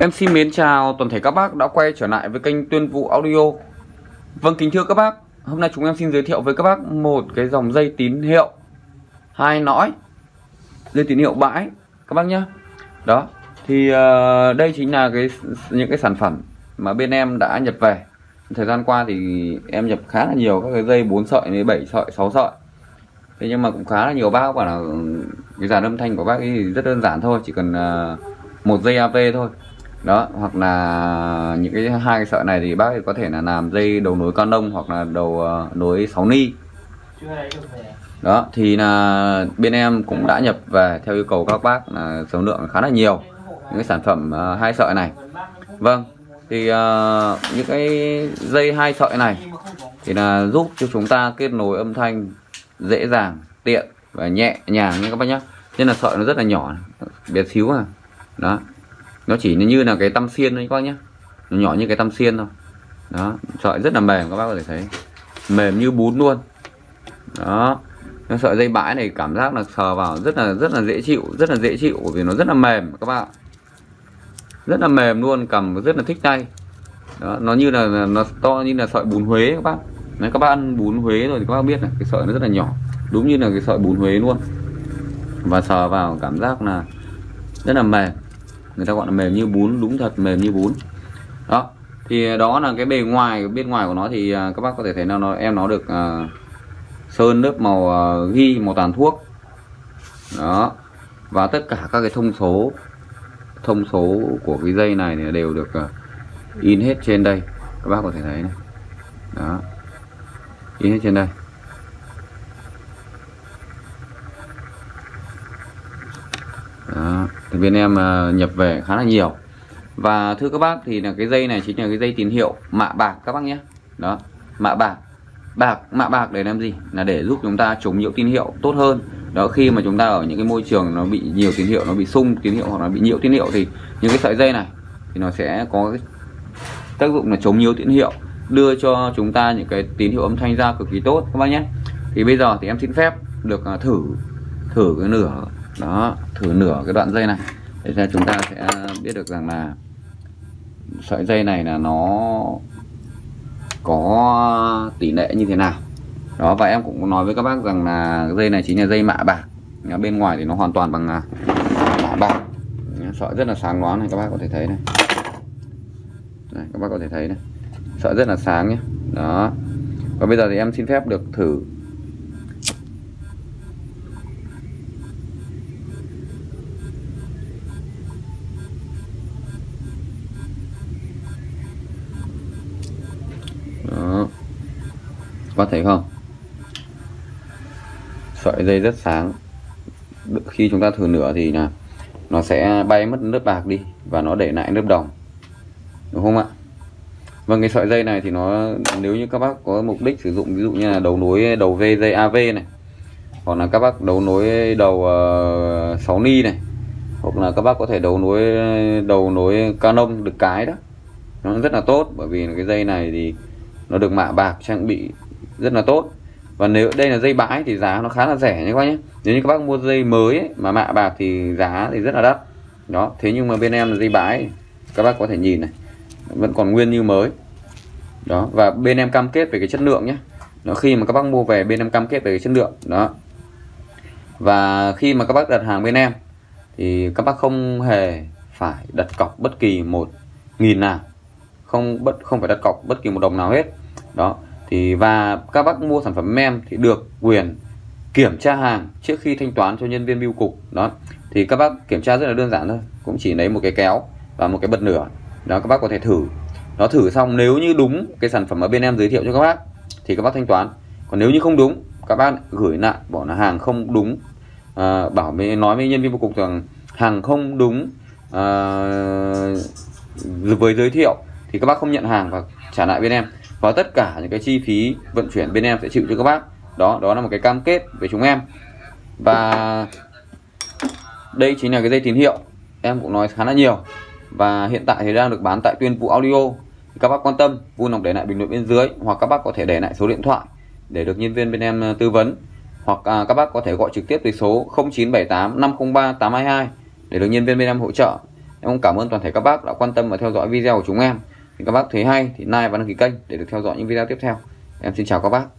Em xin mến chào toàn thể các bác đã quay trở lại với kênh Tuyên Vụ Audio. Vâng kính thưa các bác Hôm nay chúng em xin giới thiệu với các bác một cái dòng dây tín hiệu hai nõi Dây tín hiệu bãi các bác nhé Đó thì uh, đây chính là cái những cái sản phẩm mà bên em đã nhập về. Thời gian qua thì em nhập khá là nhiều các cái dây 4 sợi đến 7 sợi 6 sợi. Thế nhưng mà cũng khá là nhiều bác bảo là cái dàn âm thanh của bác ấy rất đơn giản thôi Chỉ cần uh, một dây AV thôi đó hoặc là những cái hai cái sợi này thì bác có thể là làm dây đầu nối con nông hoặc là đầu uh, nối 6 ni. Đó thì là bên em cũng đã nhập về theo yêu cầu các bác là số lượng khá là nhiều những cái sản phẩm uh, hai sợi này. Vâng thì uh, những cái dây hai sợi này thì là giúp cho chúng ta kết nối âm thanh dễ dàng tiện và nhẹ nhàng như các bác nhé. Nên là sợi nó rất là nhỏ bé xíu à đó nó chỉ như là cái tăm xiên thôi các bác nhé. Nó nhỏ như cái tăm xiên thôi. Đó, sợi rất là mềm các bác có thể thấy. Mềm như bún luôn. Đó nó sợi dây bãi này cảm giác là sờ vào rất là rất là dễ chịu, rất là dễ chịu bởi vì nó rất là mềm các bạn rất là mềm luôn, cầm rất là thích tay đó, nó như là nó to như là sợi bún huế các bác. Nếu các bác ăn bún huế rồi thì các bác biết này cái sợi nó rất là nhỏ, đúng như là cái sợi bún huế luôn. Và sờ vào cảm giác là rất là mềm người ta gọi là mềm như bún đúng thật mềm như bún. Đó thì đó là cái bề ngoài bên ngoài của nó thì à, các bác có thể thấy là nó em nó được uh, sơn lớp màu uh, ghi màu tàn thuốc. Đó và tất cả các cái thông số thông số của cái dây này thì đều được uh, in hết trên đây. Các bác có thể thấy này. Đó in hết trên đây Đó. Thì bên em à, nhập về khá là nhiều. Và thưa các bác thì là cái dây này chính là cái dây tín hiệu mạ bạc các bác nhé. Đó, mạ bạc. Bạc, mạ bạc để làm gì? Là để giúp chúng ta chống nhiễu tín hiệu tốt hơn. Đó, khi mà chúng ta ở những cái môi trường nó bị nhiều tín hiệu, nó bị sung tín hiệu hoặc là bị nhiễu tín hiệu thì những cái sợi dây này thì nó sẽ có cái tác dụng là chống nhiễu tín hiệu, đưa cho chúng ta những cái tín hiệu âm thanh ra cực kỳ tốt các bác nhé. Thì bây giờ thì em xin phép được à, thử thử cái nửa đó thử nửa cái đoạn dây này. Để ra chúng ta sẽ biết được rằng là sợi dây này là nó có tỷ lệ như thế nào. Đó và em cũng nói với các bác rằng là dây này chính là dây mạ bạc. Bên ngoài thì nó hoàn toàn bằng à, mạ bạc. Sợi rất là sáng loáng này các bác có thể thấy này. Đây, các bác có thể thấy này. Sợi rất là sáng nhé. Đó. Và bây giờ thì em xin phép được thử có thấy không? Sợi dây rất sáng. Khi chúng ta thử nửa thì là nó sẽ bay mất lớp bạc đi và nó để lại lớp đồng. Đúng không ạ? Vâng cái sợi dây này thì nó nếu như các bác có mục đích sử dụng ví dụ như là đầu nối đầu V dây AV này hoặc là các bác đấu nối đầu ờ, uh, 6 ni này hoặc là các bác có thể đấu nối đầu nối Canon được cái đó. Nó rất là tốt bởi vì cái dây này thì nó được mạ bạc trang bị rất là tốt. Và nếu đây là dây bãi thì giá nó khá là rẻ nhé các bác nhé. Nếu như các bác mua dây mới ấy, mà mạ bạc thì giá thì rất là đắt. Đó thế nhưng mà bên em là dây bãi các bác có thể nhìn này vẫn còn nguyên như mới. Đó và bên em cam kết về cái chất lượng nhé. Nó khi mà các bác mua về bên em cam kết về cái chất lượng. Đó. Và khi mà các bác đặt hàng bên em thì các bác không hề phải đặt cọc bất kỳ một nghìn nào. Không bất không phải đặt cọc bất kỳ một đồng nào hết. Đó thì và các bác mua sản phẩm em thì được quyền kiểm tra hàng trước khi thanh toán cho nhân viên bưu cục. Đó. Thì các bác kiểm tra rất là đơn giản thôi cũng chỉ lấy một cái kéo và một cái bật lửa. Đó các bác có thể thử. Nó thử xong nếu như đúng cái sản phẩm ở bên em giới thiệu cho các bác thì các bác thanh toán. Còn nếu như không đúng các bác gửi lại bỏ là hàng không đúng. À, bảo mới nói với nhân viên bưu cục rằng hàng không đúng à, với giới thiệu thì các bác không nhận hàng và trả lại bên em và tất cả những cái chi phí vận chuyển bên em sẽ chịu cho các bác. Đó đó là một cái cam kết với chúng em. Và đây chính là cái dây tín hiệu. Em cũng nói khá là nhiều. Và hiện tại thì đang được bán tại tuyên vụ audio. Các bác quan tâm vui lòng để lại bình luận bên dưới hoặc các bác có thể để lại số điện thoại để được nhân viên bên em ờ, tư vấn. Hoặc à, các bác có thể gọi trực tiếp tới số 0978 503 822 để được nhân viên bên em hỗ trợ. Em cũng cảm ơn toàn thể các bác đã quan tâm và theo dõi video của chúng em thì các bác thấy hay thì like và đăng ký kênh để được theo dõi những video tiếp theo. Em xin chào các bác.